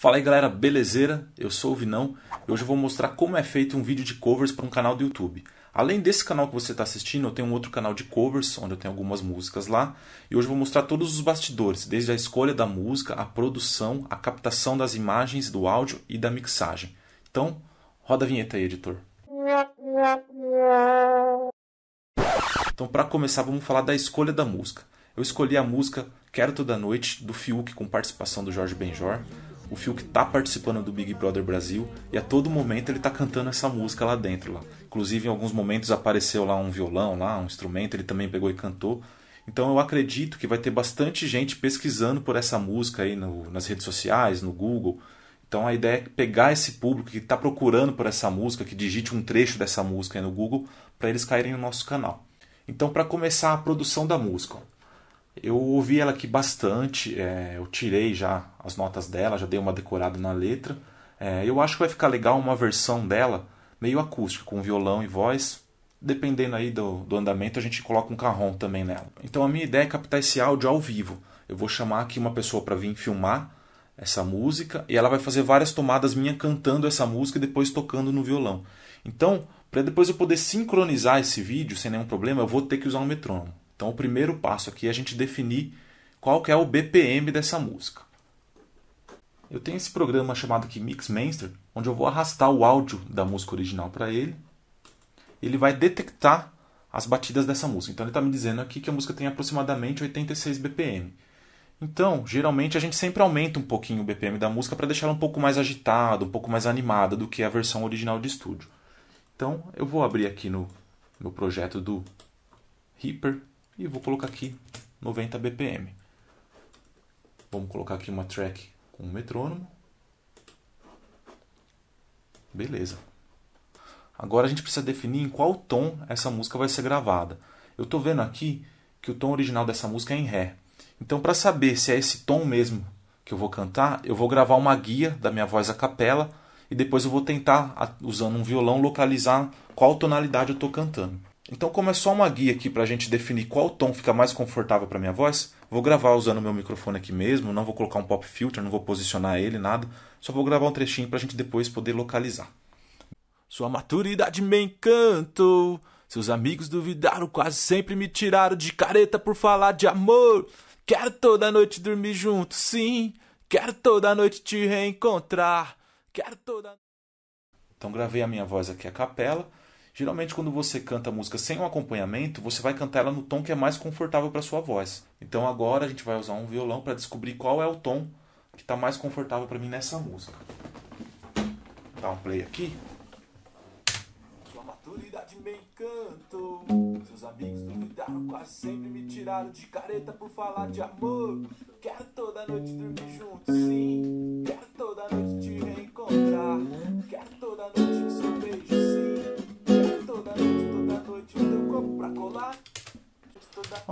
Fala aí galera, belezeira? Eu sou o Vinão e hoje eu vou mostrar como é feito um vídeo de covers para um canal do YouTube. Além desse canal que você está assistindo, eu tenho um outro canal de covers, onde eu tenho algumas músicas lá, e hoje eu vou mostrar todos os bastidores, desde a escolha da música, a produção, a captação das imagens, do áudio e da mixagem. Então, roda a vinheta aí, editor. Então, para começar, vamos falar da escolha da música. Eu escolhi a música Quero Toda Noite, do Fiuk, com participação do Jorge Benjor o Fiuk tá participando do Big Brother Brasil e a todo momento ele tá cantando essa música lá dentro. Lá. Inclusive em alguns momentos apareceu lá um violão, lá um instrumento, ele também pegou e cantou. Então eu acredito que vai ter bastante gente pesquisando por essa música aí no, nas redes sociais, no Google. Então a ideia é pegar esse público que está procurando por essa música, que digite um trecho dessa música aí no Google, para eles caírem no nosso canal. Então para começar a produção da música, eu ouvi ela aqui bastante, é, eu tirei já as notas dela, já dei uma decorada na letra. É, eu acho que vai ficar legal uma versão dela meio acústica, com violão e voz. Dependendo aí do, do andamento, a gente coloca um carrom também nela. Então a minha ideia é captar esse áudio ao vivo. Eu vou chamar aqui uma pessoa para vir filmar essa música e ela vai fazer várias tomadas minhas cantando essa música e depois tocando no violão. Então, para depois eu poder sincronizar esse vídeo sem nenhum problema, eu vou ter que usar um metrônomo. Então o primeiro passo aqui é a gente definir qual que é o BPM dessa música. Eu tenho esse programa chamado aqui Mixmaster, onde eu vou arrastar o áudio da música original para ele. Ele vai detectar as batidas dessa música. Então ele está me dizendo aqui que a música tem aproximadamente 86 BPM. Então, geralmente a gente sempre aumenta um pouquinho o BPM da música para deixar ela um pouco mais agitada, um pouco mais animada do que a versão original de estúdio. Então, eu vou abrir aqui no meu projeto do Reaper e vou colocar aqui 90 BPM. Vamos colocar aqui uma track com metrônomo. Beleza. Agora a gente precisa definir em qual tom essa música vai ser gravada. Eu estou vendo aqui que o tom original dessa música é em Ré. Então, para saber se é esse tom mesmo que eu vou cantar, eu vou gravar uma guia da minha voz a capela e depois eu vou tentar, usando um violão, localizar qual tonalidade eu estou cantando. Então, como é só uma guia aqui para a gente definir qual tom fica mais confortável para minha voz, vou gravar usando o meu microfone aqui mesmo, não vou colocar um pop filter, não vou posicionar ele, nada, só vou gravar um trechinho para a gente depois poder localizar. Sua maturidade me encantou, seus amigos duvidaram, quase sempre me tiraram de careta por falar de amor. Quero toda noite dormir junto, sim, quero toda noite te reencontrar, quero toda... Então gravei a minha voz aqui a capela, Geralmente, quando você canta música sem um acompanhamento, você vai cantar ela no tom que é mais confortável para sua voz. Então, agora a gente vai usar um violão para descobrir qual é o tom que está mais confortável para mim nessa música. Dá um play aqui. Sua maturidade me encantou. Seus amigos duvidaram, quase sempre me tiraram de careta por falar de amor. Quero toda noite dormir junto, sim.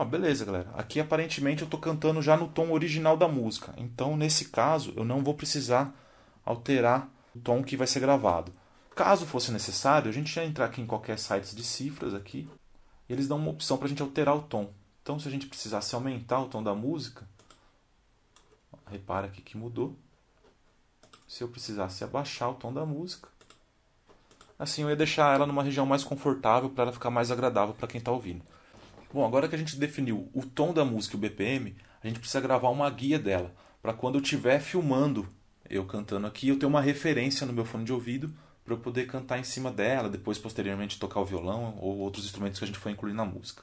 Beleza, galera. Aqui aparentemente eu estou cantando já no tom original da música. Então, nesse caso, eu não vou precisar alterar o tom que vai ser gravado. Caso fosse necessário, a gente ia entrar aqui em qualquer site de cifras aqui. E eles dão uma opção para a gente alterar o tom. Então, se a gente precisasse aumentar o tom da música, repara aqui que mudou. Se eu precisasse abaixar o tom da música, assim eu ia deixar ela numa região mais confortável para ela ficar mais agradável para quem está ouvindo. Bom, agora que a gente definiu o tom da música e o BPM, a gente precisa gravar uma guia dela, para quando eu estiver filmando eu cantando aqui, eu ter uma referência no meu fone de ouvido para eu poder cantar em cima dela, depois posteriormente tocar o violão ou outros instrumentos que a gente for incluir na música.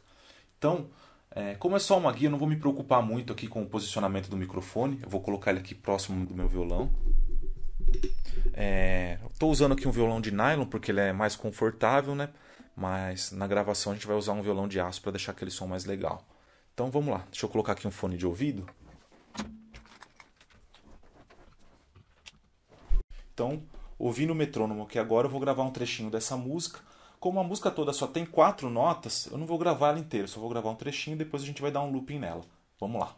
Então, é, como é só uma guia, eu não vou me preocupar muito aqui com o posicionamento do microfone, eu vou colocar ele aqui próximo do meu violão. Estou é, usando aqui um violão de nylon porque ele é mais confortável, né? Mas na gravação a gente vai usar um violão de aço para deixar aquele som mais legal. Então vamos lá, deixa eu colocar aqui um fone de ouvido. Então, ouvindo o metrônomo que agora eu vou gravar um trechinho dessa música. Como a música toda só tem quatro notas, eu não vou gravar ela inteira, só vou gravar um trechinho e depois a gente vai dar um looping nela. Vamos lá.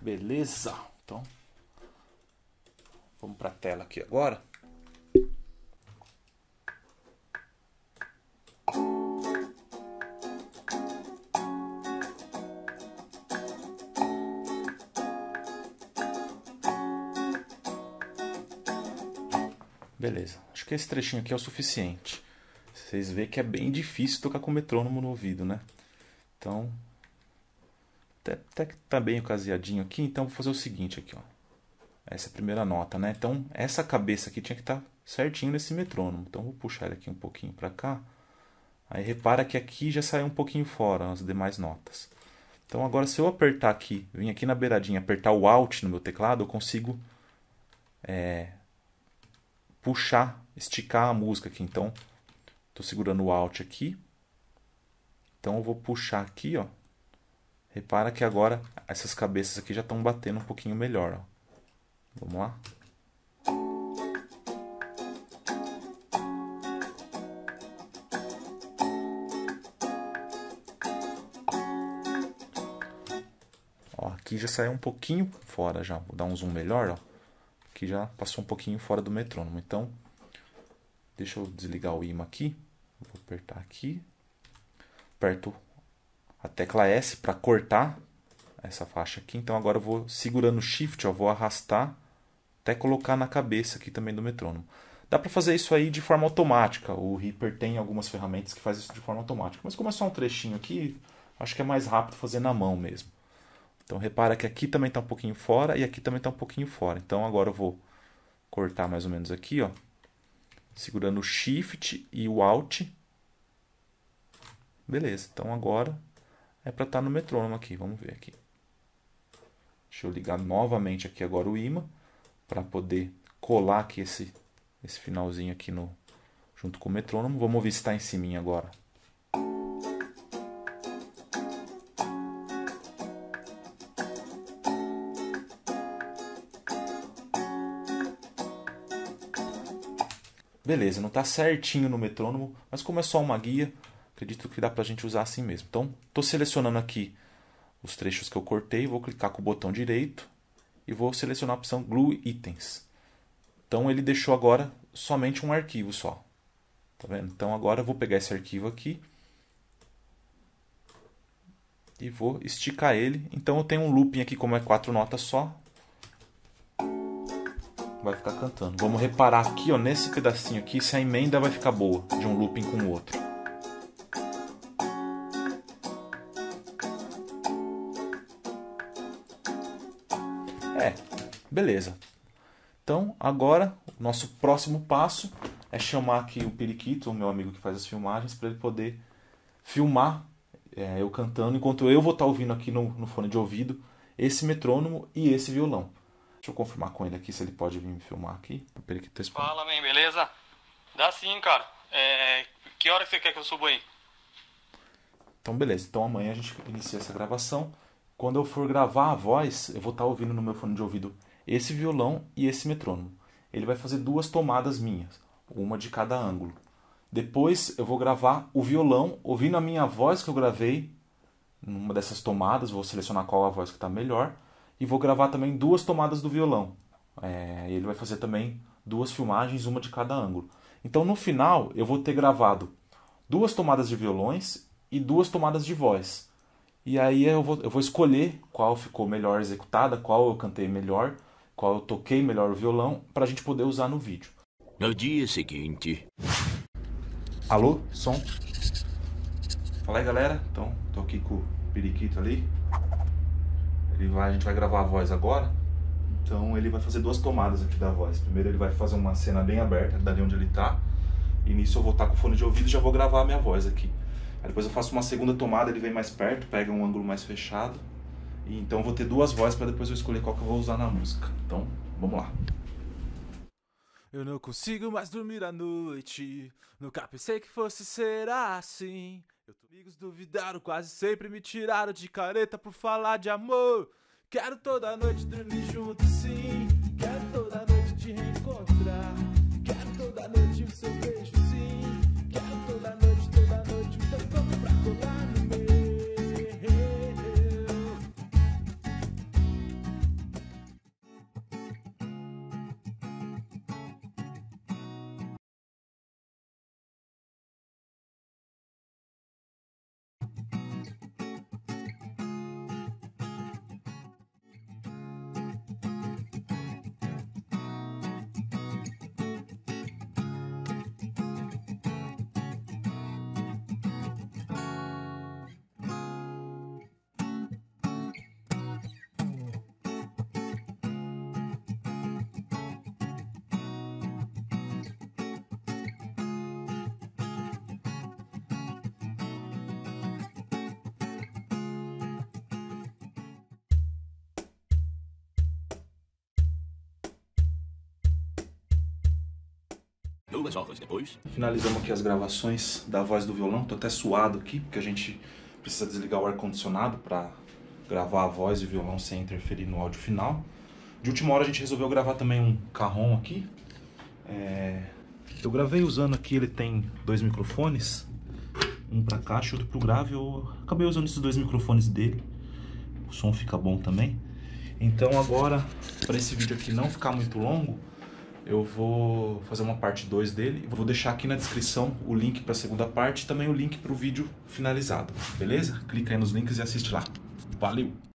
Beleza? Então, vamos para a tela aqui agora. Beleza, acho que esse trechinho aqui é o suficiente. Vocês veem que é bem difícil tocar com metrônomo no ouvido, né? Então, até, que tá bem caseadinho aqui, então vou fazer o seguinte aqui, ó. Essa é a primeira nota, né? Então, essa cabeça aqui tinha que estar tá certinho nesse metrônomo. Então, vou puxar ele aqui um pouquinho para cá. Aí, repara que aqui já saiu um pouquinho fora as demais notas. Então, agora, se eu apertar aqui, vir aqui na beiradinha, apertar o Alt no meu teclado, eu consigo é, puxar, esticar a música aqui. Então, estou segurando o Alt aqui. Então, eu vou puxar aqui, ó. Repara que agora essas cabeças aqui já estão batendo um pouquinho melhor, ó. Vamos lá? Ó, aqui já saiu um pouquinho fora já. Vou dar um zoom melhor, ó que já passou um pouquinho fora do metrônomo. Então, deixa eu desligar o imã aqui. Vou apertar aqui. Aperto a tecla S para cortar essa faixa aqui. Então, agora eu vou segurando o Shift, eu vou arrastar até colocar na cabeça aqui também do metrônomo. Dá para fazer isso aí de forma automática. O Reaper tem algumas ferramentas que faz isso de forma automática. Mas como é só um trechinho aqui, acho que é mais rápido fazer na mão mesmo. Então repara que aqui também está um pouquinho fora e aqui também está um pouquinho fora. Então agora eu vou cortar mais ou menos aqui, ó, segurando o Shift e o Alt. Beleza, então agora é para estar tá no metrônomo aqui. Vamos ver aqui. Deixa eu ligar novamente aqui agora o imã para poder colar aqui esse, esse finalzinho aqui no, junto com o metrônomo. Vamos ver se está em cima agora. Beleza, não está certinho no metrônomo, mas como é só uma guia, acredito que dá para a gente usar assim mesmo. Então, estou selecionando aqui os trechos que eu cortei, vou clicar com o botão direito e vou selecionar a opção Glue Items. Então, ele deixou agora somente um arquivo só. Tá vendo? Então, agora eu vou pegar esse arquivo aqui e vou esticar ele. Então, eu tenho um looping aqui, como é quatro notas só, vai ficar cantando. Vamos reparar aqui, ó, nesse pedacinho aqui, se a emenda vai ficar boa de um looping com o outro. Beleza. Então, agora, o nosso próximo passo é chamar aqui o Periquito, o meu amigo que faz as filmagens, para ele poder filmar é, eu cantando, enquanto eu vou estar tá ouvindo aqui no, no fone de ouvido esse metrônomo e esse violão. Deixa eu confirmar com ele aqui se ele pode vir me filmar aqui. Tá Fala, man, beleza? Dá sim, cara. É... Que hora que você quer que eu suba aí? Então, beleza. Então, amanhã a gente inicia essa gravação. Quando eu for gravar a voz, eu vou estar ouvindo no meu fone de ouvido esse violão e esse metrônomo. Ele vai fazer duas tomadas minhas, uma de cada ângulo. Depois eu vou gravar o violão, ouvindo a minha voz que eu gravei numa dessas tomadas, vou selecionar qual a voz que está melhor e vou gravar também duas tomadas do violão. É, ele vai fazer também duas filmagens, uma de cada ângulo. Então no final eu vou ter gravado duas tomadas de violões e duas tomadas de voz. E aí eu vou, eu vou escolher qual ficou melhor executada, qual eu cantei melhor, qual eu toquei melhor o violão, para a gente poder usar no vídeo. No dia seguinte. Alô, som? Fala aí galera, então tô aqui com o periquito ali. Ele vai, a gente vai gravar a voz agora, então ele vai fazer duas tomadas aqui da voz. Primeiro ele vai fazer uma cena bem aberta, dali onde ele está, e nisso eu vou estar com o fone de ouvido e já vou gravar a minha voz aqui. Aí depois eu faço uma segunda tomada, ele vem mais perto, pega um ângulo mais fechado, e então vou ter duas vozes para depois eu escolher qual que eu vou usar na música. Então, vamos lá. Eu não consigo mais dormir à noite. Nunca pensei que fosse ser assim. Eu tô... Amigos duvidaram, quase sempre me tiraram de careta por falar de amor. Quero toda noite dormir junto, sim. Quero toda noite te reencontrar. Quero toda noite o seu beijo, sim. Duas horas depois. Finalizamos aqui as gravações da voz do violão. Tô até suado aqui, porque a gente precisa desligar o ar-condicionado para gravar a voz e o violão sem interferir no áudio final. De última hora a gente resolveu gravar também um carrom aqui. É... Eu gravei usando aqui, ele tem dois microfones. Um para caixa e outro pro grave. Eu acabei usando esses dois microfones dele. O som fica bom também. Então agora, para esse vídeo aqui não ficar muito longo, eu vou fazer uma parte 2 dele. Vou deixar aqui na descrição o link para a segunda parte e também o link para o vídeo finalizado, beleza? Clica aí nos links e assiste lá. Valeu!